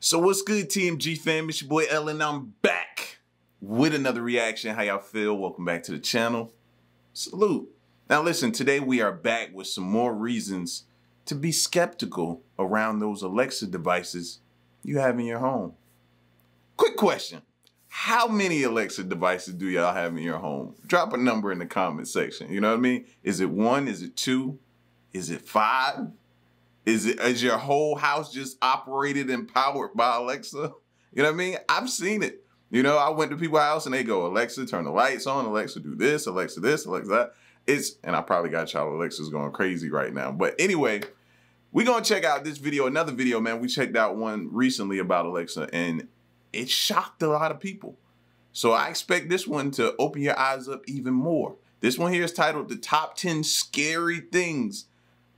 So what's good, TMG fam? It's your boy Ellen. I'm back with another reaction. How y'all feel? Welcome back to the channel. Salute. Now listen, today we are back with some more reasons to be skeptical around those Alexa devices you have in your home. Quick question. How many Alexa devices do y'all have in your home? Drop a number in the comment section. You know what I mean? Is it one? Is it two? Is it five? Is it is your whole house just operated and powered by Alexa? You know what I mean? I've seen it. You know, I went to people's house and they go, Alexa, turn the lights on, Alexa, do this, Alexa, this, Alexa, that. It's and I probably got y'all Alexa's going crazy right now. But anyway, we're gonna check out this video, another video, man. We checked out one recently about Alexa, and it shocked a lot of people. So I expect this one to open your eyes up even more. This one here is titled The Top 10 Scary Things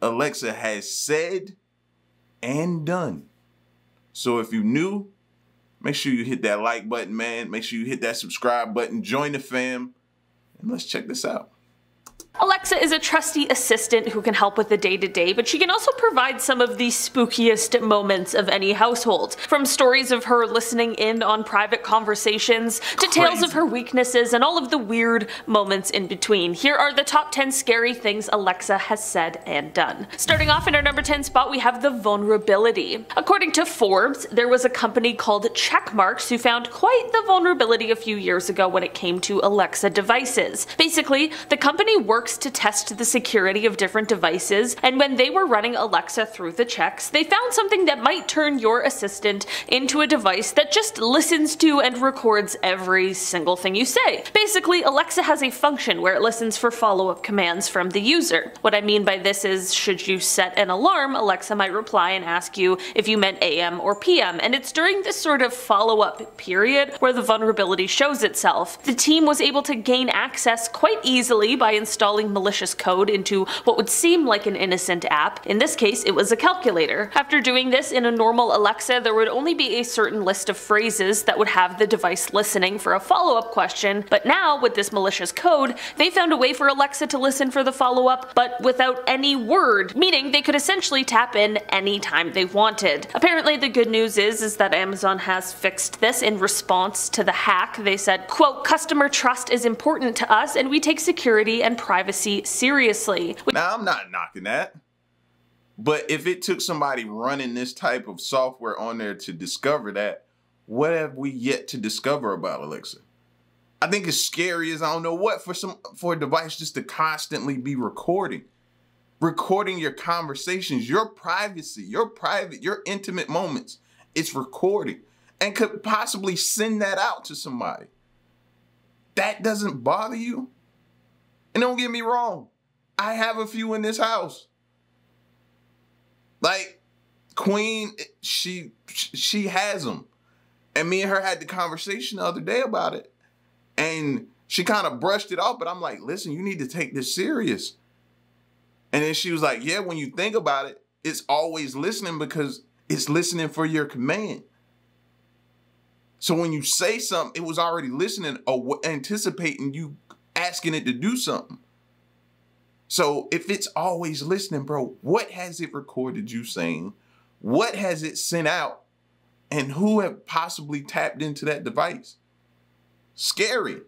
Alexa has said and done. So if you're new, make sure you hit that like button, man. Make sure you hit that subscribe button, join the fam, and let's check this out. Alexa is a trusty assistant who can help with the day to day, but she can also provide some of the spookiest moments of any household. From stories of her listening in on private conversations to Crazy. tales of her weaknesses and all of the weird moments in between. Here are the top 10 scary things Alexa has said and done. Starting off in our number 10 spot, we have the vulnerability. According to Forbes, there was a company called Checkmarx who found quite the vulnerability a few years ago when it came to Alexa devices. Basically, the company works works to test the security of different devices, and when they were running Alexa through the checks, they found something that might turn your assistant into a device that just listens to and records every single thing you say. Basically, Alexa has a function where it listens for follow-up commands from the user. What I mean by this is, should you set an alarm, Alexa might reply and ask you if you meant AM or PM, and it's during this sort of follow-up period where the vulnerability shows itself. The team was able to gain access quite easily by installing installing malicious code into what would seem like an innocent app. In this case, it was a calculator. After doing this in a normal Alexa, there would only be a certain list of phrases that would have the device listening for a follow-up question, but now with this malicious code, they found a way for Alexa to listen for the follow-up, but without any word, meaning they could essentially tap in anytime they wanted. Apparently the good news is, is that Amazon has fixed this in response to the hack. They said, quote, customer trust is important to us and we take security and privacy privacy seriously. Now, I'm not knocking that. But if it took somebody running this type of software on there to discover that, what have we yet to discover about Alexa? I think it's scary as I don't know what for some for a device just to constantly be recording. Recording your conversations, your privacy, your private, your intimate moments. It's recording and could possibly send that out to somebody. That doesn't bother you? And don't get me wrong, I have a few in this house. Like Queen, she she has them. And me and her had the conversation the other day about it. And she kind of brushed it off, but I'm like, listen, you need to take this serious. And then she was like, yeah, when you think about it, it's always listening because it's listening for your command. So when you say something, it was already listening anticipating you asking it to do something. So if it's always listening, bro, what has it recorded you saying? What has it sent out? And who have possibly tapped into that device? Scary.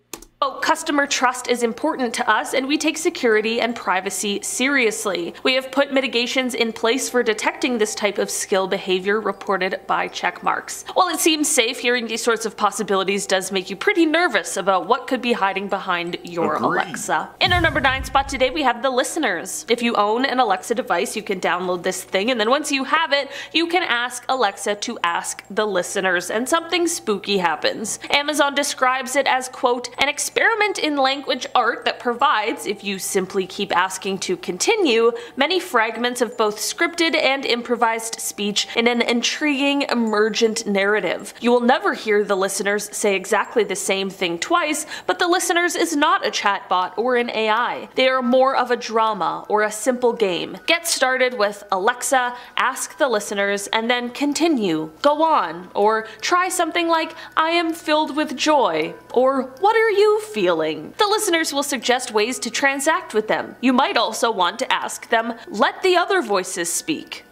Oh, customer trust is important to us and we take security and privacy seriously. We have put mitigations in place for detecting this type of skill behavior reported by Checkmarx. While it seems safe, hearing these sorts of possibilities does make you pretty nervous about what could be hiding behind your Agreed. Alexa. In our number 9 spot today we have the listeners. If you own an Alexa device you can download this thing and then once you have it you can ask Alexa to ask the listeners and something spooky happens. Amazon describes it as quote an experiment in language art that provides, if you simply keep asking to continue, many fragments of both scripted and improvised speech in an intriguing, emergent narrative. You will never hear the listeners say exactly the same thing twice, but the listeners is not a chatbot or an AI. They are more of a drama or a simple game. Get started with Alexa, ask the listeners, and then continue, go on, or try something like, I am filled with joy, or what are you feeling. The listeners will suggest ways to transact with them. You might also want to ask them, let the other voices speak.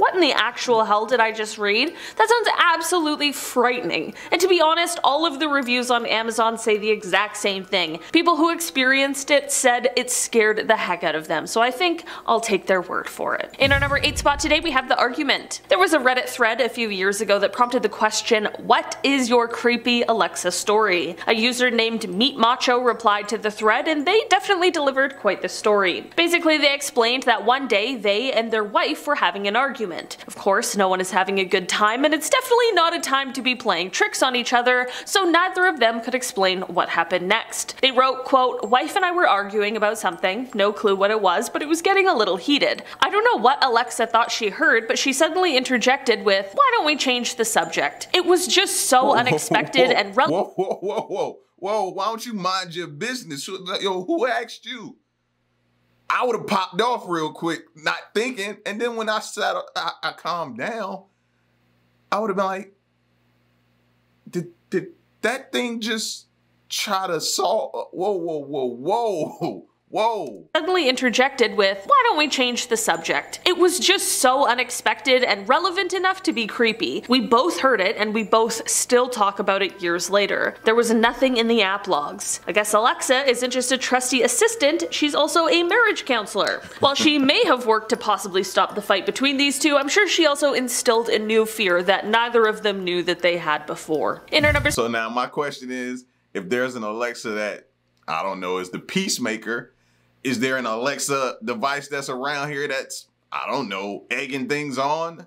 What in the actual hell did I just read? That sounds absolutely frightening. And to be honest, all of the reviews on Amazon say the exact same thing. People who experienced it said it scared the heck out of them, so I think I'll take their word for it. In our number 8 spot today, we have the argument. There was a Reddit thread a few years ago that prompted the question, What is your creepy Alexa story? A user named Meat Macho replied to the thread, and they definitely delivered quite the story. Basically, they explained that one day they and their wife were having an argument. Of course, no one is having a good time, and it's definitely not a time to be playing tricks on each other, so neither of them could explain what happened next. They wrote, quote, Wife and I were arguing about something, no clue what it was, but it was getting a little heated. I don't know what Alexa thought she heard, but she suddenly interjected with, Why don't we change the subject? It was just so whoa, unexpected whoa, and relevant. Whoa, whoa, whoa, whoa, whoa, why don't you mind your business? Yo, who asked you? I would have popped off real quick, not thinking. And then when I sat, I, I calmed down. I would have been like, did did that thing just try to solve? Whoa, whoa, whoa, whoa. Whoa. Suddenly interjected with, why don't we change the subject? It was just so unexpected and relevant enough to be creepy. We both heard it and we both still talk about it years later. There was nothing in the app logs. I guess Alexa isn't just a trusty assistant, she's also a marriage counselor. While she may have worked to possibly stop the fight between these two, I'm sure she also instilled a new fear that neither of them knew that they had before. In her number So now my question is, if there's an Alexa that I don't know is the peacemaker is there an Alexa device that's around here that's, I don't know, egging things on?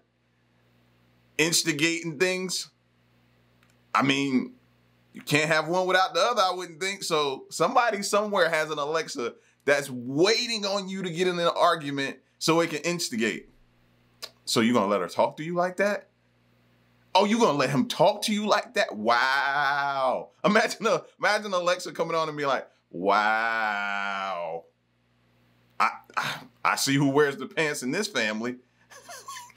Instigating things? I mean, you can't have one without the other, I wouldn't think. So somebody somewhere has an Alexa that's waiting on you to get in an argument so it can instigate. So you gonna let her talk to you like that? Oh, you gonna let him talk to you like that? Wow. Imagine a, imagine Alexa coming on and be like, wow. I, I, see who wears the pants in this family.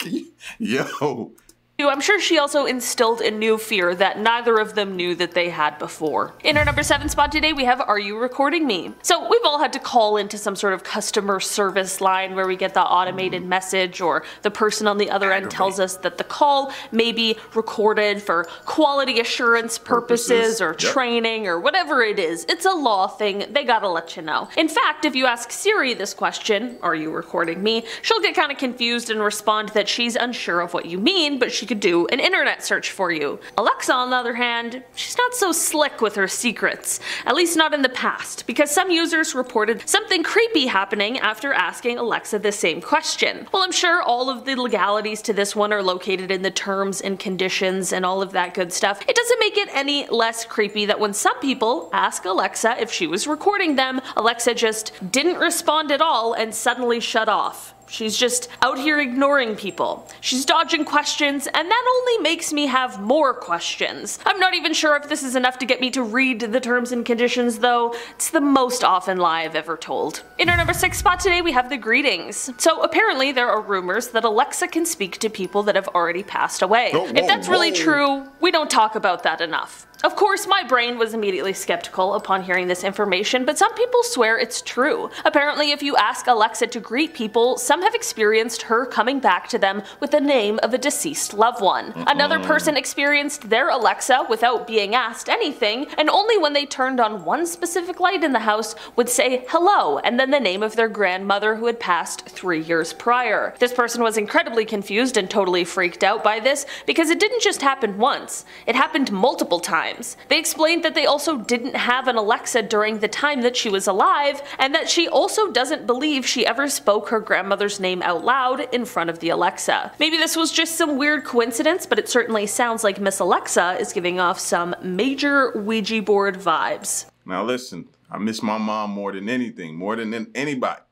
Yo, I'm sure she also instilled a new fear that neither of them knew that they had before. In our number 7 spot today we have Are You Recording Me? So we've all had to call into some sort of customer service line where we get the automated mm. message or the person on the other end tells us that the call may be recorded for quality assurance purposes, purposes. or yep. training or whatever it is. It's a law thing, they gotta let you know. In fact, if you ask Siri this question, Are you recording me? She'll get kinda confused and respond that she's unsure of what you mean, but she could do an internet search for you. Alexa, on the other hand, she's not so slick with her secrets, at least not in the past, because some users reported something creepy happening after asking Alexa the same question. Well, I'm sure all of the legalities to this one are located in the terms and conditions and all of that good stuff. It doesn't make it any less creepy that when some people ask Alexa if she was recording them, Alexa just didn't respond at all and suddenly shut off. She's just out here ignoring people. She's dodging questions, and that only makes me have more questions. I'm not even sure if this is enough to get me to read the terms and conditions, though. It's the most often lie I've ever told. In our number 6 spot today, we have the greetings. So apparently there are rumors that Alexa can speak to people that have already passed away. Oh, whoa, if that's really whoa. true, we don't talk about that enough. Of course, my brain was immediately skeptical upon hearing this information, but some people swear it's true. Apparently, if you ask Alexa to greet people, some have experienced her coming back to them with the name of a deceased loved one. Mm-hmm. Another person experienced their Alexa without being asked anything, and only when they turned on one specific light in the house would say hello and then the name of their grandmother who had passed three years prior. This person was incredibly confused and totally freaked out by this because it didn't just happen once, it happened multiple times times. They explained that they also didn't have an Alexa during the time that she was alive, and that she also doesn't believe she ever spoke her grandmother's name out loud in front of the Alexa. Maybe this was just some weird coincidence, but it certainly sounds like Miss Alexa is giving off some major Ouija board vibes. Now listen, I miss my mom more than anything, more than anybody.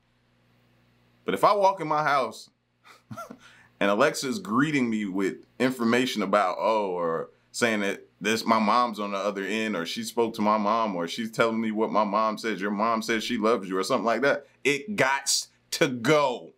But if I walk in my house and Alexa's greeting me with information about, oh, or saying that this my mom's on the other end or she spoke to my mom or she's telling me what my mom says. Your mom says she loves you or something like that. It got to go.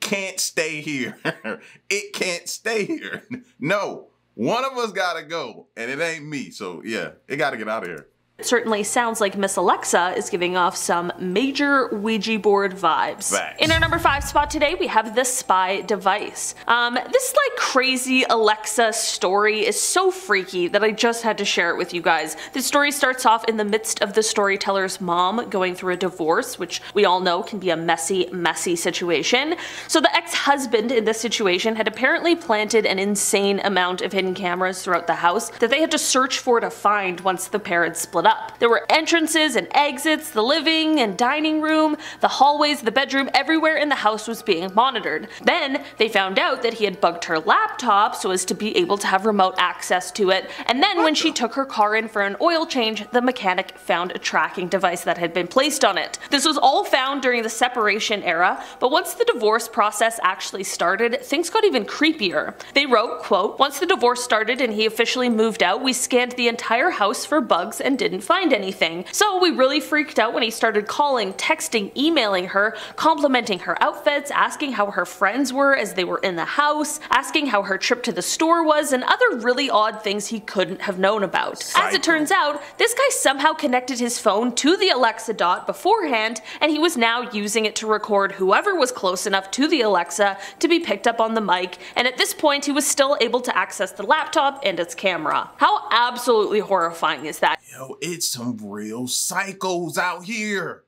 Can't stay here. It can't stay here. No. One of us gotta go and it ain't me. So yeah it gotta get out of here It certainly sounds like Miss Alexa is giving off some major Ouija board vibes. In our number five spot today, we have the spy device. Um, this like crazy Alexa story is so freaky that I just had to share it with you guys. The story starts off in the midst of the storyteller's mom going through a divorce, which we all know can be a messy, messy situation. So the ex-husband in this situation had apparently planted an insane amount of hidden cameras throughout the house that they had to search for to find once the parents split up. There were entrances and exits, the living and dining room, the hallways, the bedroom, everywhere in the house was being monitored. Then they found out that he had bugged her laptop so as to be able to have remote access to it. And then when she took her car in for an oil change, the mechanic found a tracking device that had been placed on it. This was all found during the separation era, but once the divorce process actually started, things got even creepier. They wrote, quote, Once the divorce started and he officially moved out, we scanned the entire house for bugs and didn't find anything. So we really freaked out when he started calling, texting, emailing her, complimenting her outfits, asking how her friends were as they were in the house, asking how her trip to the store was, and other really odd things he couldn't have known about. As it turns out, this guy somehow connected his phone to the Alexa Dot beforehand, and he was now using it to record whoever was close enough to the Alexa to be picked up on the mic, and at this point he was still able to access the laptop and its camera. How absolutely horrifying is that? Yo, it's some real psychos out here.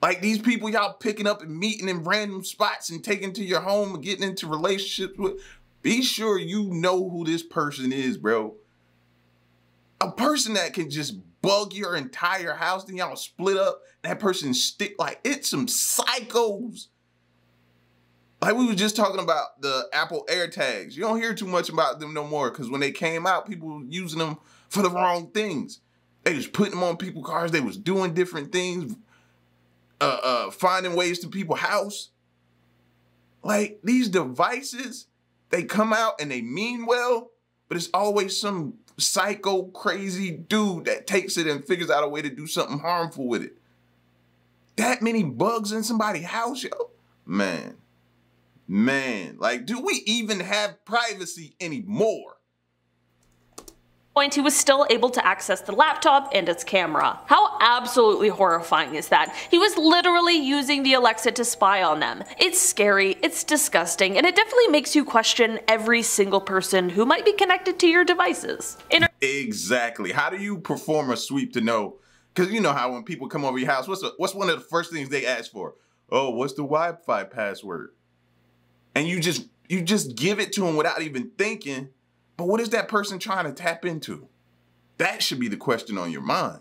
Like these people y'all picking up and meeting in random spots and taking to your home and getting into relationships with. Be sure you know who this person is, bro. A person that can just bug your entire house, then y'all split up. That person stick like it's some psychos. Like we were just talking about the Apple AirTags. You don't hear too much about them no more because when they came out, people using them for the wrong things. They was putting them on people's cars. They was doing different things, uh, uh, finding ways to people's house. Like these devices, they come out and they mean well, but it's always some psycho crazy dude that takes it and figures out a way to do something harmful with it. That many bugs in somebody's house, yo. Man. Man, like, do we even have privacy anymore? Point, he was still able to access the laptop and its camera. How absolutely horrifying is that? He was literally using the Alexa to spy on them. It's scary, it's disgusting, and it definitely makes you question every single person who might be connected to your devices. In Exactly. How do you perform a sweep to know? Because you know how when people come over your house, what's what's one of the first things they ask for? Oh, what's the Wi-Fi password? And you just you just give it to them without even thinking. But what is that person trying to tap into? That should be the question on your mind.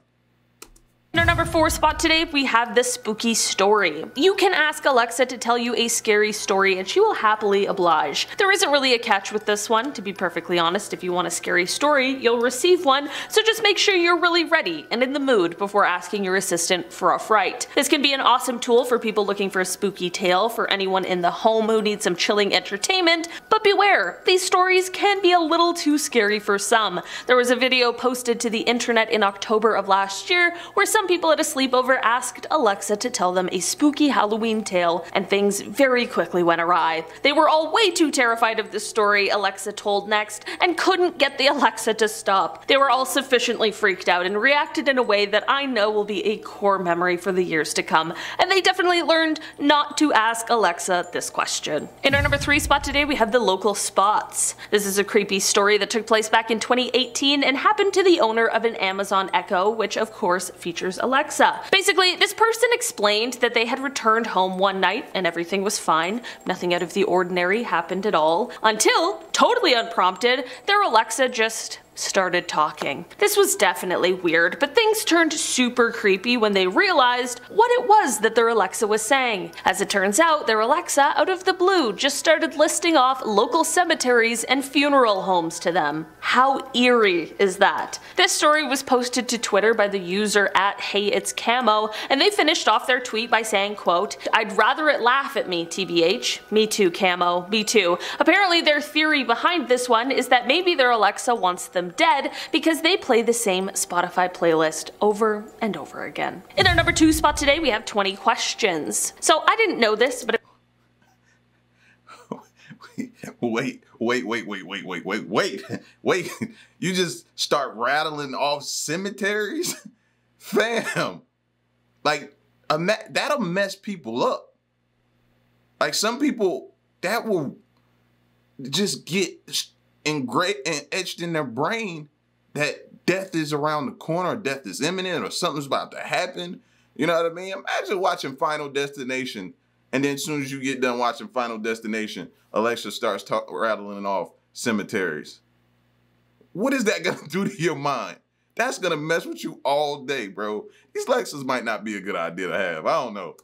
In our number four spot today, we have the spooky story. You can ask Alexa to tell you a scary story and she will happily oblige. There isn't really a catch with this one, to be perfectly honest. If you want a scary story, you'll receive one, so just make sure you're really ready and in the mood before asking your assistant for a fright. This can be an awesome tool for people looking for a spooky tale, for anyone in the home who needs some chilling entertainment, but beware, these stories can be a little too scary for some. There was a video posted to the internet in October of last year where some people at a sleepover asked Alexa to tell them a spooky Halloween tale, and things very quickly went awry. They were all way too terrified of the story Alexa told next, and couldn't get the Alexa to stop. They were all sufficiently freaked out and reacted in a way that I know will be a core memory for the years to come, and they definitely learned not to ask Alexa this question. In our number three spot today, we have the local spots. This is a creepy story that took place back in 2018 and happened to the owner of an Amazon Echo, which of course features Alexa. Basically, this person explained that they had returned home one night and everything was fine. Nothing out of the ordinary happened at all. Until, totally unprompted, their Alexa just started talking. This was definitely weird, but things turned super creepy when they realized what it was that their Alexa was saying. As it turns out, their Alexa, out of the blue, just started listing off local cemeteries and funeral homes to them. How eerie is that? This story was posted to Twitter by the user at Hey It's Camo, and they finished off their tweet by saying, quote, I'd rather it laugh at me, TBH. Me too, Camo. Me too. Apparently their theory behind this one is that maybe their Alexa wants them dead because they play the same Spotify playlist over and over again. In our number two spot today, we have 20 questions. So I didn't know this, but wait, wait, wait, wait, wait, wait, wait, wait, wait. You just start rattling off cemeteries? Fam. Like, that'll mess people up. Like, some people, that will just get engraved and etched in their brain that death is around the corner, death is imminent, or something's about to happen. You know what I mean? Imagine watching Final Destination, and then as soon as you get done watching Final Destination, Alexa starts talk, rattling off cemeteries. What is that gonna do to your mind? That's gonna mess with you all day, bro. These Lexas might not be a good idea to have. I don't know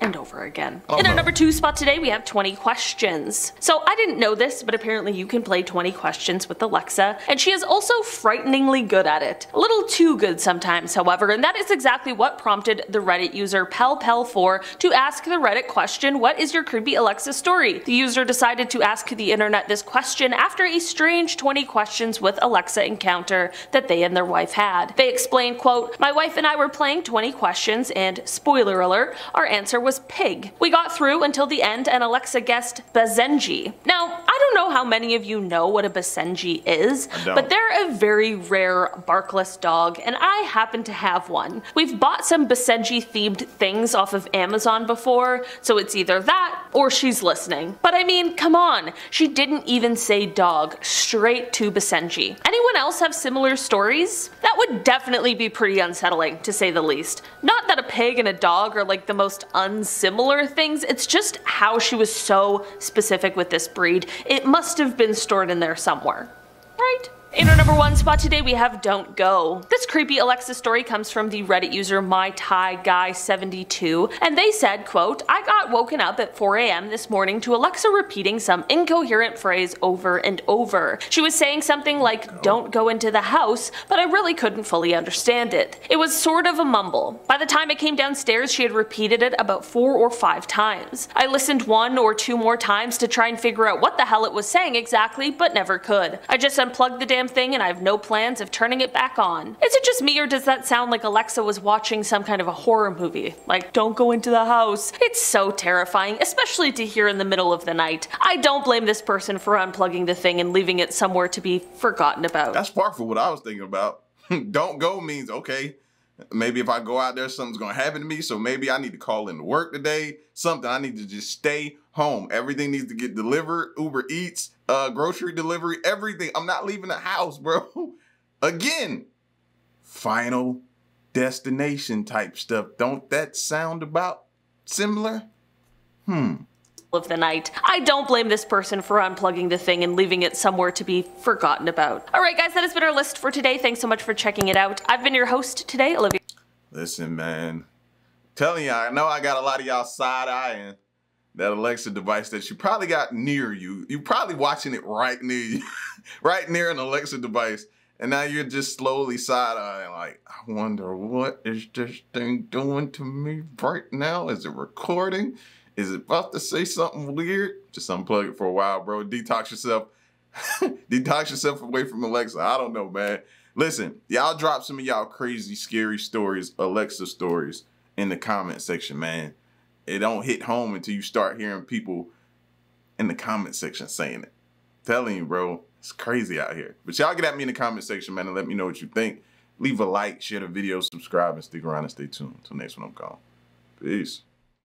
and over again. -huh. In our number two spot today, we have 20 questions. So I didn't know this, but apparently you can play 20 questions with Alexa, and she is also frighteningly good at it. A little too good sometimes, however, and that is exactly what prompted the Reddit user Pel4 to ask the Reddit question, what is your creepy Alexa story? The user decided to ask the internet this question after a strange 20 questions with Alexa encounter that they and their wife had. They explained, quote, my wife and I were playing 20 questions, and spoiler alert, our answer was pig. We got through until the end and Alexa guessed Basenji. Now, I don't know how many of you know what a Basenji is, but they're a very rare barkless dog and I happen to have one. We've bought some Basenji themed things off of Amazon before, so it's either that or she's listening. But I mean, come on, she didn't even say dog, straight to Basenji. Anyone else have similar stories? That would definitely be pretty unsettling, to say the least. Not that a pig and a dog are like the most unsimilar things, it's just how she was so specific with this breed. It must have been stored in there somewhere. Right? In our number one spot today, we have Don't Go. This creepy Alexa story comes from the Reddit user MyTieGuy72, and they said, quote, I got woken up at 4 a.m. this morning to Alexa repeating some incoherent phrase over and over. She was saying something like, oh. don't go into the house, but I really couldn't fully understand it. It was sort of a mumble. By the time I came downstairs, she had repeated it about four or five times. I listened one or two more times to try and figure out what the hell it was saying exactly, but never could. I just unplugged the damn damn thing and I have no plans of turning it back on. Is it just me or does that sound like Alexa was watching some kind of a horror movie? Like, don't go into the house. It's so terrifying, especially to hear in the middle of the night. I don't blame this person for unplugging the thing and leaving it somewhere to be forgotten about. That's far from what I was thinking about. don't go means, okay, maybe if I go out there, something's gonna happen to me. So maybe I need to call in to work today. Something I need to just stay home. Everything needs to get delivered. Uber Eats, uh, grocery delivery, everything. I'm not leaving the house, bro. Again, final destination type stuff. Don't that sound about similar? Hmm of the night. I don't blame this person for unplugging the thing and leaving it somewhere to be forgotten about. Alright guys, that has been our list for today. Thanks so much for checking it out. I've been your host today, Olivia. Listen, man. telling y'all, I know I got a lot of y'all side-eyeing that Alexa device that you probably got near you. You're probably watching it right near you, right near an Alexa device. And now you're just slowly side eyeing, like, I wonder what is this thing doing to me right now? Is it recording? Is it about to say something weird? Just unplug it for a while, bro. Detox yourself. Detox yourself away from Alexa. I don't know, man. Listen, y'all drop some of y'all crazy, scary stories, Alexa stories in the comment section, man it don't hit home until you start hearing people in the comment section saying it. I'm telling you, bro, it's crazy out here. But y'all get at me in the comment section, man, and let me know what you think. Leave a like, share the video, subscribe, and stick around and stay tuned. Until next one, I'm gone. Peace.